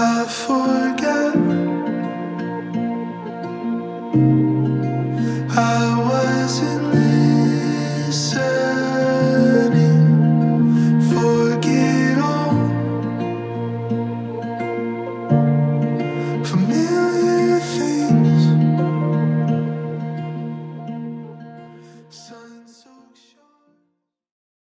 I forget.